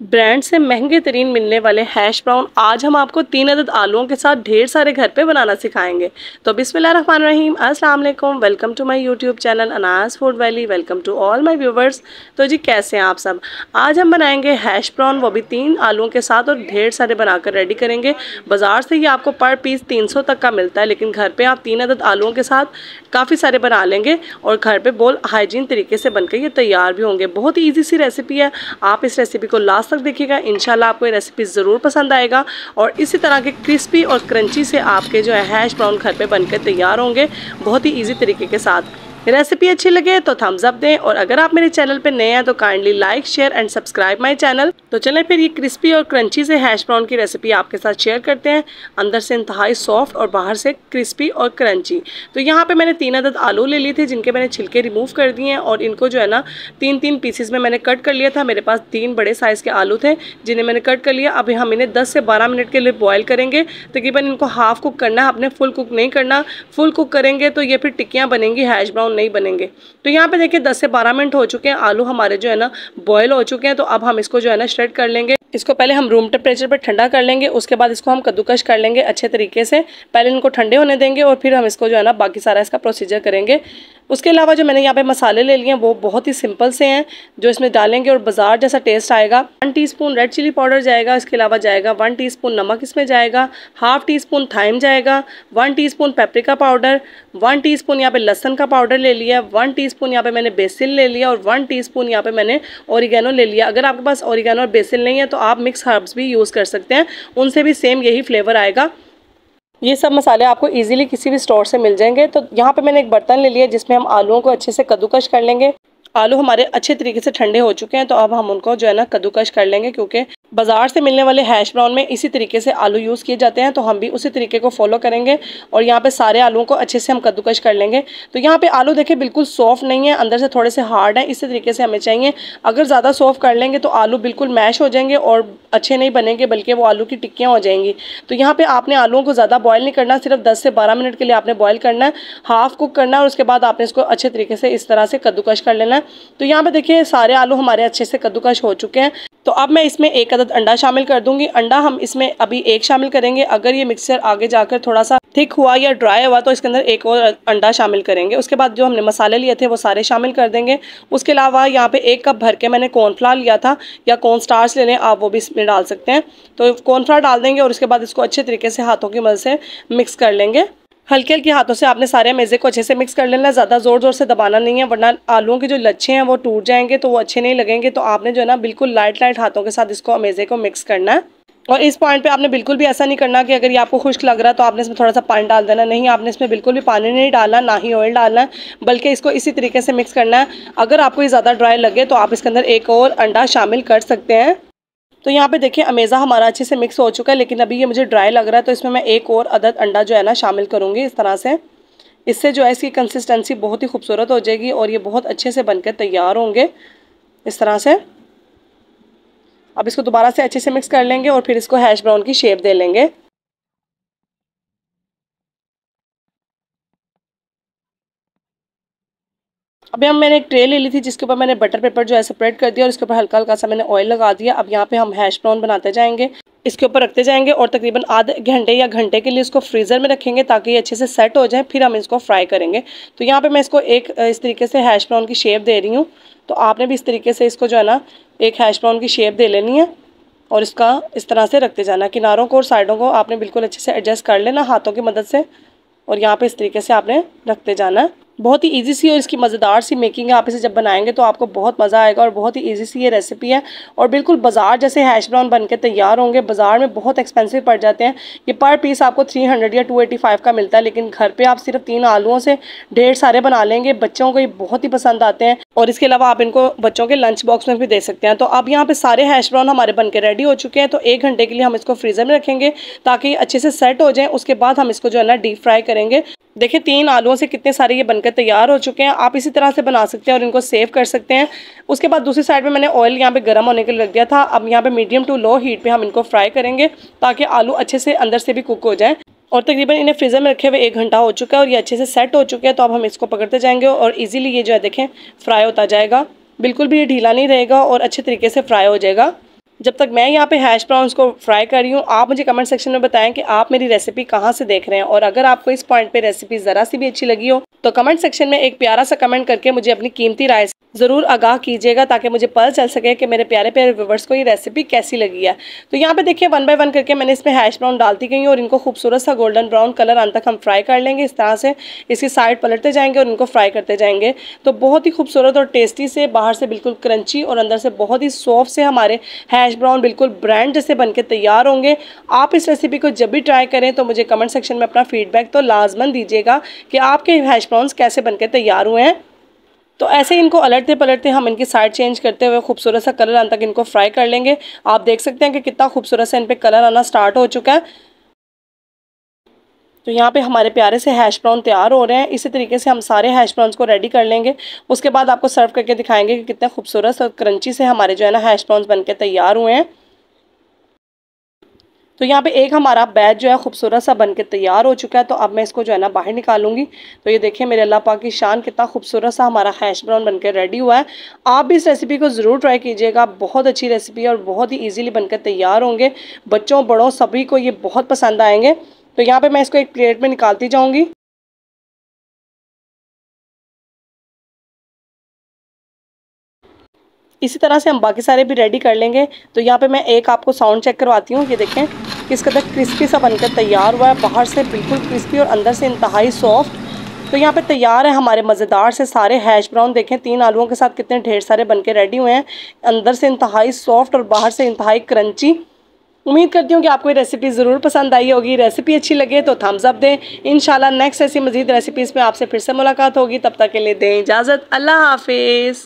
Brand से महँगे तरीन मिलने वाले हैश ब्राउन आज हम आपको तीन अदद आलूओं के साथ ढेर सारे घर पे बनाना सिखाएँगे। तो बिस्मिल्लाहिर्रहमानिर्रहीम अस्सलाम वालेकुम, welcome to my YouTube channel Anaj food valley, welcome to all my viewers. तो जी, कैसे हैं आप सब? आज हम बनाएँगे हैश ब्राउन, वो भी तीन आलूओं के साथ और ढेर सारे बनाकर रेडी करेंगे। बाज़ार से ही आपको पर पीस तीन सौ तक का मिलता है, लेकिन घर पर आप तीन अदद आलूओं के साथ काफ़ी सारे बना लेंगे और घर पर बोल हाइजीन तरीके से बनकर ये तैयार भी होंगे। बहुत ही ईजी सी रेसिपी है। आप इस रेसिपी को लास्ट तक देखिएगा इन आपको ये रेसिपी ज़रूर पसंद आएगा और इसी तरह के क्रिस्पी और क्रंची से आपके जो है हैश ब्राउन घर पर बनकर तैयार होंगे, बहुत ही ईजी तरीके के साथ। रेसिपी अच्छी लगे तो थम्स अप दें और अगर आप मेरे चैनल पर नए हैं तो kindly like share and subscribe my channel तो चलें फिर ये क्रिस्पी और क्रंची से हैश ब्राउन की रेसिपी आपके साथ शेयर करते हैं। अंदर से इंतहाई सॉफ्ट और बाहर से क्रिस्पी और क्रंची तो यहाँ पे मैंने तीन अदद आलू ले लिए थे जिनके मैंने छिलके रिमूव कर दिए हैं और इनको जो है ना तीन तीन पीसीज में मैंने कट कर लिया था। मेरे पास तीन बड़े साइज़ के आलू थे जिन्हें मैंने कट कर लिया। अभी हम इन्हें दस से बारह मिनट के लिए बॉयल करेंगे। तकरीबन इनको हाफ़ कुक करना है। अपने फुल कुक नहीं करना। फुल कुक करेंगे तो ये फिर टिक्कियाँ बनेंगी हैश ब्राउन नहीं बनेंगे। तो यहाँ पे देखिए 10 से 12 मिनट हो चुके हैं, आलू हमारे जो है ना बॉयल हो चुके हैं तो अब हम इसको जो है ना श्रेड कर लेंगे। इसको पहले हम रूम टेम्परेचर पर ठंडा कर लेंगे, उसके बाद इसको हम कद्दूकश कर लेंगे अच्छे तरीके से। पहले इनको ठंडे होने देंगे और फिर हम इसको जो है ना, बाकी सारा इसका प्रोसीजर करेंगे। उसके अलावा जो मैंने यहाँ पे मसाले ले लिए हैं, वो बहुत ही सिंपल से हैं, जो इसमें डालेंगे और बाज़ार जैसा टेस्ट आएगा। One teaspoon red chilli powder जाएगा, इसके अलावा जाएगा वन टीस्पून नमक इसमें जाएगा हाफ़ टी स्पून थाइम जाएगा one teaspoon paprika powder one teaspoon यहाँ पे लहसन का पाउडर ले लिया वन टीस्पून यहाँ पे मैंने बेसिल ले लिया और वन टी स्पून यहाँ पे मैंने ओरिगेनो ले लिया। अगर आपके पास ओरिगेनो और बेसिल नहीं है तो आप मिक्स हर्ब्स भी यूज़ कर सकते हैं। उनसे भी सेम यही फ्लेवर आएगा। ये सब मसाले आपको इजीली किसी भी स्टोर से मिल जाएँगे। तो यहाँ पे मैंने एक बर्तन ले लिया जिसमें हम आलूओं को अच्छे से कद्दूकश कर लेंगे। आलू हमारे अच्छे तरीके से ठंडे हो चुके हैं तो अब हम उनको जो है ना कद्दूकश कर लेंगे, क्योंकि बाज़ार से मिलने वाले हैश ब्राउन में इसी तरीके से आलू यूज़ किए जाते हैं तो हम भी उसी तरीके को फॉलो करेंगे और यहाँ पे सारे आलूओं को अच्छे से हम कद्दूकश कर लेंगे। तो यहाँ पे आलू देखें बिल्कुल सॉफ्ट नहीं है, अंदर से थोड़े से हार्ड है, इसी तरीके से हमें चाहिए। अगर ज़्यादा सॉफ्ट कर लेंगे तो आलू बिल्कुल मैश हो जाएँगे और अच्छे नहीं बनेंगे, बल्कि वो आलू की टिक्कियाँ हो जाएँगी। तो यहाँ पर आपने आलूओं को ज़्यादा बॉयल नहीं करना, सिर्फ़ दस से बारह मिनट के लिए आपने बॉयल करना है हाफ़ कुक करना है और उसके बाद आपने इसको अच्छे तरीके से इस तरह से कद्दूकश कर लेना है। तो यहाँ पर देखिए, सारे आलू हमारे अच्छे से कद्दूकश हो चुके हैं। तो अब मैं इसमें एक अदद अंडा शामिल कर दूँगी। अंडा हम इसमें अभी एक शामिल करेंगे। अगर ये मिक्सचर आगे जाकर थोड़ा सा थिक हुआ या ड्राई हुआ तो इसके अंदर एक और अंडा शामिल करेंगे। उसके बाद जो हमने मसाले लिए थे, वो सारे शामिल कर देंगे। उसके अलावा यहाँ पे एक कप भर के मैंने कॉर्नफ्लावर लिया था, या कॉर्न स्टार्च ले लें, आप वो भी इसमें डाल सकते हैं। तो कॉर्नफ्लावर डाल देंगे और उसके बाद इसको अच्छे तरीके से हाथों की मदद से मिक्स कर लेंगे। हल्के हल्के हाथों से आपने सारे मेज़े को अच्छे से मिक्स कर लेना, ज़्यादा ज़ोर ज़ोर से दबाना नहीं है, वरना आलूओं के जो लच्छे हैं वो टूट जाएँगे तो वो अच्छे नहीं लगेंगे तो आपने जो है ना बिल्कुल लाइट लाइट हाथों के साथ इसको मेज़े को मिक्स करना है। और इस पॉइंट पे आपने बिल्कुल भी ऐसा नहीं करना कि अगर ये आपको खुश्क लग रहा है तो आपने इसमें थोड़ा सा पानी डाल देना, नहीं, आपने इसमें बिल्कुल भी पानी नहीं डालना, ना ही ऑयल डालना है, बल्कि इसको इसी तरीके से मिक्स करना है। अगर आपको ये ज़्यादा ड्राई लगे तो आप इसके अंदर एक और अंडा शामिल कर सकते हैं। तो यहाँ पे देखिए, अमेज़ा हमारा अच्छे से मिक्स हो चुका है, लेकिन अभी ये मुझे ड्राई लग रहा है तो इसमें मैं एक और अदद अंडा जो है ना शामिल करूँगी इस तरह से। इससे जो है, इसकी कंसिस्टेंसी बहुत ही खूबसूरत हो जाएगी और ये बहुत अच्छे से बनकर तैयार होंगे इस तरह से। अब इसको दोबारा से अच्छे से मिक्स कर लेंगे और फिर इसको हैश ब्राउन की शेप दे लेंगे। अभी हम मैंने एक ट्रे ले ली थी, जिसके ऊपर मैंने बटर पेपर जो है स्प्रेड कर दिया और इसके ऊपर हल्का हल्का सा मैंने ऑयल लगा दिया। अब यहाँ पे हम हैश ब्राउन बनाते जाएँगे। इसके ऊपर रखते जाएँगे और तकरीबन आधे घंटे या घंटे के लिए इसको फ्रीज़र में रखेंगे ताकि ये अच्छे से सेट हो जाए, फिर हम इसको फ्राई करेंगे। तो यहाँ पे मैं इसको एक इस तरीके से हैश ब्राउन की शेप दे रही हूँ। तो आपने भी इस तरीके से इसको जो है ना, एक हैश ब्राउन की शेप दे लेनी है और इसका इस तरह से रखते जाना। किनारों को और साइडों को आपने बिल्कुल अच्छे से एडजस्ट कर लेना हाथों की मदद से और यहाँ पे इस तरीके से आपने रखते जाना। है बहुत ही इजी सी और इसकी मज़ेदार सी मेकिंग है। आप इसे जब बनाएँगे तो आपको बहुत मज़ा आएगा और बहुत ही इजी सी ये रेसिपी है। और बिल्कुल बाज़ार जैसे हैश ब्राउन बन के तैयार होंगे। बाज़ार में बहुत एक्सपेंसिव पड़ जाते हैं। ये पर पीस आपको 300 या 285 का मिलता है, लेकिन घर पे आप सिर्फ़ तीन आलुओं से ढेर सारे बना लेंगे। बच्चों को ये बहुत ही पसंद आते हैं। और इसके अलावा आप इनको बच्चों के लंच बॉक्स में भी दे सकते हैं। तो अब यहाँ पे सारे हैश ब्राउन हमारे बन के रेडी हो चुके हैं। तो एक घंटे के लिए हम इसको फ्रीज़र में रखेंगे ताकि अच्छे से सेट हो जाए। उसके बाद हम इसको जो है ना डीप फ्राई करेंगे। देखिए, तीन आलुओं से कितने सारे ये बनकर तैयार हो चुके हैं। आप इसी तरह से बना सकते हैं और इनको सेव कर सकते हैं। उसके बाद दूसरी साइड में मैंने ऑयल यहाँ पे गर्म होने के लिए रख दिया था। अब यहाँ पे मीडियम टू लो हीट पे हम इनको फ्राई करेंगे ताकि आलू अच्छे से अंदर से भी कुक हो जाए। और तकरीबन इन्हें फ्रीज़र में रखे हुए एक घंटा हो चुका है और ये अच्छे से सेट हो चुके हैं। तो अब हम इसको पकड़ते जाएँगे और ईजिली ये जो है, देखें फ्राई होता जाएगा। बिल्कुल भी ये ढीला नहीं रहेगा और अच्छे तरीके से फ्राई हो जाएगा। जब तक मैं यहाँ पे हैश ब्राउन्स को फ्राई कर रही हूँ, आप मुझे कमेंट सेक्शन में बताएँ कि आप मेरी रेसिपी कहाँ से देख रहे हैं। और अगर आपको इस पॉइंट पे रेसिपी ज़रा सी भी अच्छी लगी हो तो कमेंट सेक्शन में एक प्यारा सा कमेंट करके मुझे अपनी कीमती राय ज़रूर आगाह कीजिएगा ताकि मुझे पता चल सके कि मेरे प्यारे प्यारे व्यूवर्स को ये रेसिपी कैसी लगी है। तो यहाँ पे देखिए वन बाय वन करके मैंने इसमें हैश ब्राउन डालती गई और इनको खूबसूरत सा गोल्डन ब्राउन कलर आने तक हम फ्राई कर लेंगे। इस तरह से इसकी साइड पलटते जाएँगे और इनको फ्राई करते जाएँगे। तो बहुत ही खूबसूरत और टेस्टी से, बाहर से बिल्कुल क्रंची और अंदर से बहुत ही सॉफ्ट से हमारे हैश ब्राउन बिल्कुल ब्रांड जैसे बन के तैयार होंगे। आप इस रेसिपी को जब भी ट्राई करें तो मुझे कमेंट सेक्शन में अपना फीडबैक तो लाजमन दीजिएगा कि आपके हैश ब्राउन कैसे बन के तैयार हुए हैं। तो ऐसे ही इनको अलटते पलटते हम इनकी साइड चेंज करते हुए खूबसूरत सा कलर आने तक इनको फ्राई कर लेंगे। आप देख सकते हैं कि कितना खूबसूरत सा इन पर कलर आना स्टार्ट हो चुका है। तो यहाँ पे हमारे प्यारे से हैश ब्राउन तैयार हो रहे हैं। इसी तरीके से हम सारे हैश ब्राउन्स को रेडी कर लेंगे। उसके बाद आपको सर्व करके दिखाएँगे कि कितने खूबसूरत और क्रंची से हमारे जो है ना हैश ब्राउन्स बन तैयार हुए हैं। तो यहाँ पे एक हमारा बैच जो है खूबसूरत सा बन के तैयार हो चुका है। तो अब मैं इसको जो है ना बाहर निकालूँगी। तो ये देखिए, मेरे अल्लाह पाक की शान, कितना खूबसूरत सा हमारा हैश ब्राउन बन के रेडी हुआ है। आप भी इस रेसिपी को ज़रूर ट्राई कीजिएगा। बहुत अच्छी रेसिपी है और बहुत ही ईजिली बनकर तैयार होंगे। बच्चों, बड़ों, सभी को ये बहुत पसंद आएँगे। तो यहाँ पर मैं इसको एक प्लेट में निकालती जाऊँगी। इसी तरह से हम बाकी सारे भी रेडी कर लेंगे। तो यहाँ पे मैं एक आपको साउंड चेक करवाती हूँ, ये देखें किस कदर क्रिस्पी सा बनकर तैयार हुआ है। बाहर से बिल्कुल क्रिस्पी और अंदर से इंतहाई सॉफ्ट तो यहाँ पे तैयार है हमारे मज़ेदार से सारे हैश ब्राउन देखें, तीन आलूओं के साथ कितने ढेर सारे बन के रेडी हुए हैं। अंदर से इंतहाई सॉफ्ट और बाहर से इंतहाई क्रंची उम्मीद करती हूँ कि आपको ये रेसिपी ज़रूर पसंद आई होगी। रेसिपी अच्छी लगे तो थम्स अप दें। इन नेक्स्ट ऐसी मजीद रेसिपीज़ में आपसे फिर से मुलाकात होगी। तब तक के लिए दें इजाज़त। अल्लाह हाफिज़।